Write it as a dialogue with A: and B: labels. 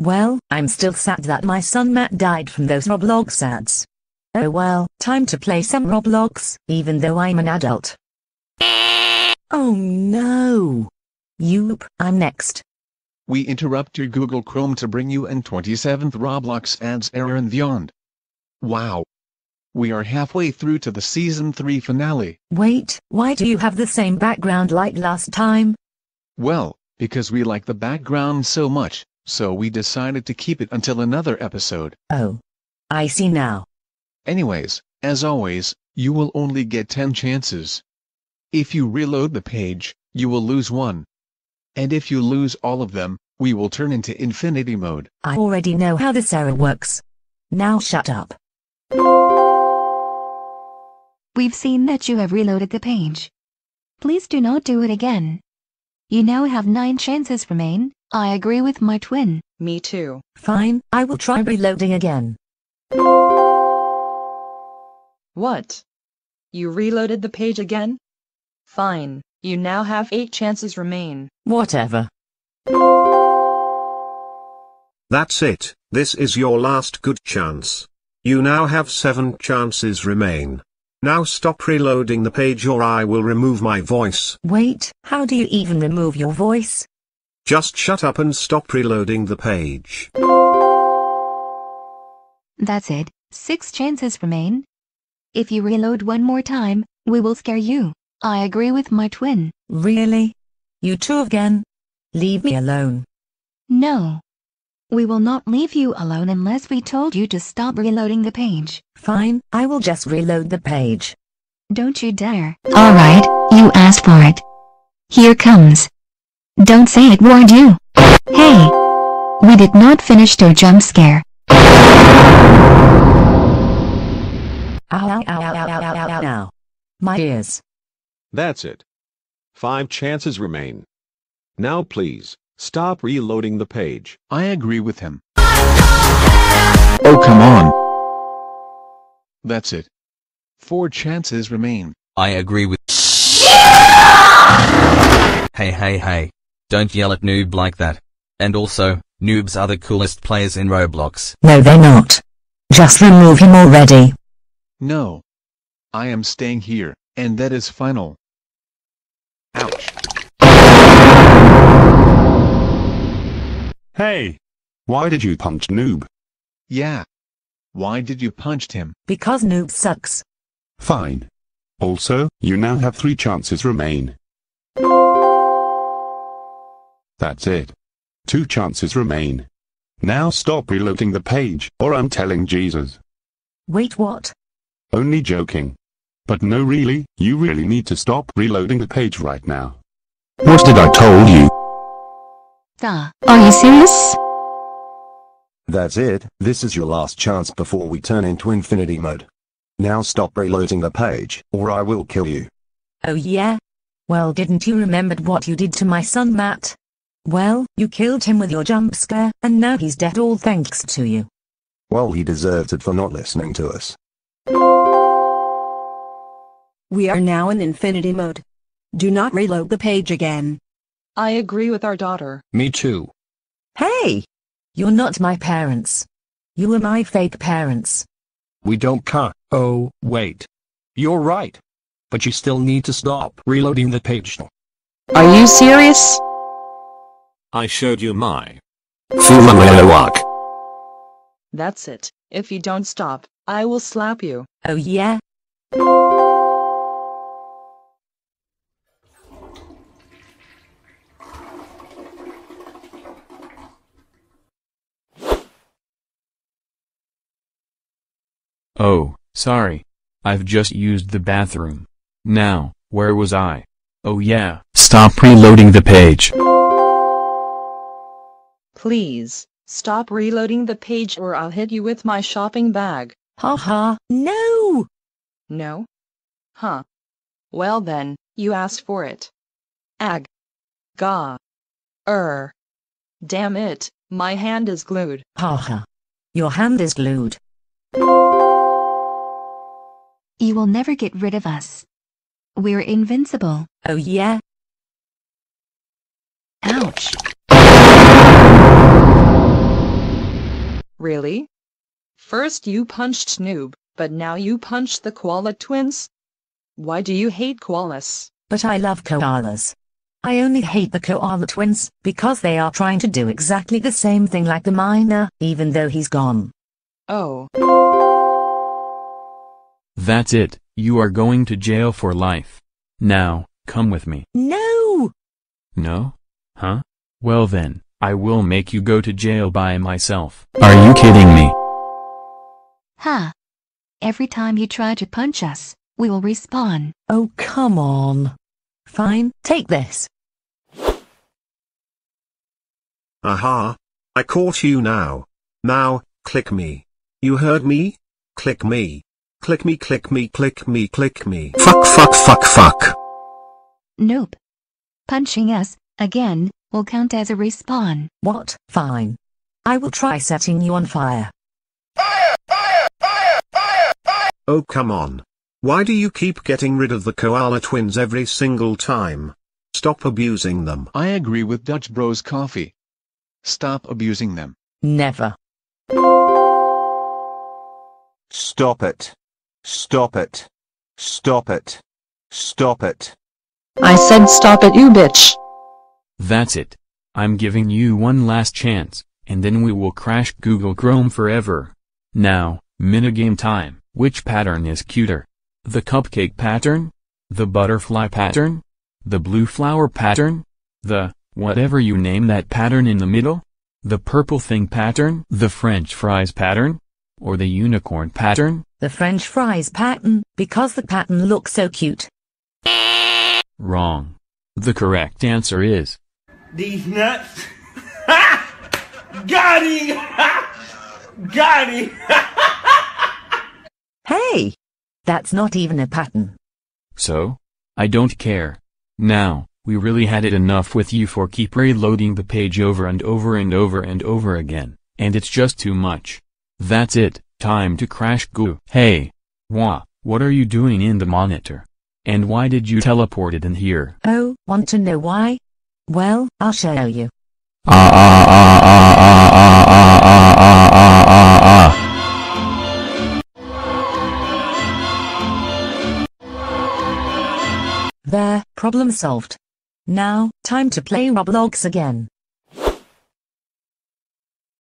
A: Well, I'm still sad that my son Matt died from those Roblox ads. Oh well, time to play some Roblox, even though I'm an adult. Oh no! Yoop, I'm next.
B: We interrupt your Google Chrome to bring you an 27th Roblox ads error and beyond. Wow. We are halfway through to the season 3 finale.
A: Wait, why do you have the same background like last time?
B: Well, because we like the background so much, so we decided to keep it until another episode.
A: Oh. I see now.
B: Anyways, as always, you will only get 10 chances. If you reload the page, you will lose one. And if you lose all of them, we will turn into infinity mode.
A: I already know how this error works. Now shut up.
C: We've seen that you have reloaded the page. Please do not do it again. You now have nine chances remain. I agree with my twin.
D: Me too.
A: Fine, I will try reloading again.
D: What? You reloaded the page again? Fine, you now have 8 chances remain.
A: Whatever.
E: That's it, this is your last good chance. You now have 7 chances remain. Now stop reloading the page or I will remove my voice.
A: Wait, how do you even remove your voice?
E: Just shut up and stop reloading the page.
C: That's it. Six chances remain. If you reload one more time, we will scare you. I agree with my twin.
A: Really? You two again? Leave me alone.
C: No. We will not leave you alone unless we told you to stop reloading the page.
A: Fine, I will just reload the page.
C: Don't you dare. Alright, you asked for it. Here comes. Don't say it warned you. Hey! We did not finish the jump scare.
A: Ow, ow, ow, ow, ow, ow, ow, ow. My ears.
F: That's it. Five chances remain. Now please, stop reloading the page.
B: I agree with him. Oh come on. That's it. Four chances remain.
G: I agree with- yeah! Hey hey hey. Don't yell at noob like that. And also, noobs are the coolest players in Roblox.
A: No, they're not. Just remove him already.
B: No. I am staying here, and that is final. Ouch.
H: Hey! Why did you punch Noob?
B: Yeah. Why did you punch him?
A: Because noob sucks.
H: Fine. Also, you now have three chances remain. That's it. Two chances remain. Now stop reloading the page, or I'm telling Jesus.
A: Wait, what?
H: Only joking. But no really, you really need to stop reloading the page right now. What did I told you?
C: Duh. Are you serious?
I: That's it, this is your last chance before we turn into infinity mode. Now stop reloading the page, or I will kill you.
A: Oh yeah? Well, didn't you remember what you did to my son Matt? Well, you killed him with your jump scare, and now he's dead all thanks to you.
I: Well he deserved it for not listening to us.
J: We are now in infinity mode. Do not reload the page again.
D: I agree with our daughter.
G: Me too.
A: Hey! You're not my parents. You are my fake parents.
K: We don't cut. Oh, wait. You're right. But you still need to stop reloading the page.
L: Are you serious?
F: I showed you my. Walk.
D: That's it. If you don't stop, I will slap you.
A: Oh yeah?
M: Oh, sorry. I've just used the bathroom. Now, where was I? Oh yeah. Stop reloading the page.
D: Please, stop reloading the page or I'll hit you with my shopping bag.
A: Ha ha, no!
D: No? Huh. Well then, you asked for it. Ag. Ga. Er. Damn it, my hand is glued.
A: Ha ha. Your hand is glued.
C: You will never get rid of us. We're invincible.
A: Oh yeah?
D: Really? First you punched Noob, but now you punch the koala twins? Why do you hate koalas?
A: But I love koalas. I only hate the koala twins because they are trying to do exactly the same thing like the miner, even though he's gone.
D: Oh.
M: That's it, you are going to jail for life. Now, come with me.
A: No!
M: No? Huh? Well then, I will make you go to jail by myself. Are you kidding me?
C: Huh. Every time you try to punch us, we will respawn.
A: Oh, come on. Fine, take this.
E: Aha! I caught you now. Now, click me. You heard me? Click me. Click me, click me, click me, click me. Fuck, fuck, fuck, fuck.
C: Nope. Punching us, again, will count as a respawn.
A: What? Fine. I will try setting you on fire.
E: Oh come on. Why do you keep getting rid of the koala twins every single time? Stop abusing them.
B: I agree with Dutch Bros Coffee. Stop abusing them.
A: Never.
I: Stop it. Stop it. Stop it. Stop it.
L: I said stop it you bitch.
M: That's it. I'm giving you one last chance, and then we will crash Google Chrome forever. Now, minigame time. Which pattern is cuter? The cupcake pattern? The butterfly pattern? The blue flower pattern? The, whatever you name that pattern in the middle? The purple thing pattern? The french fries pattern? Or the unicorn pattern?
A: The french fries pattern, because the pattern looks so cute.
M: Wrong. The correct answer is
N: These nuts. Got him! Got him!
A: Hey! That's not even a pattern.
M: So? I don't care. Now, we really had it enough with you for keep reloading the page over and over and over and over again, and it's just too much. That's it, time to crash goo. Hey! Wah, what are you doing in the monitor? And why did you teleport it in here?
A: Oh, want to know why? Well, I'll show you.
M: Ah ah ah ah ah ah ah ah ah ah ah
A: There, problem solved. Now, time to play Roblox again.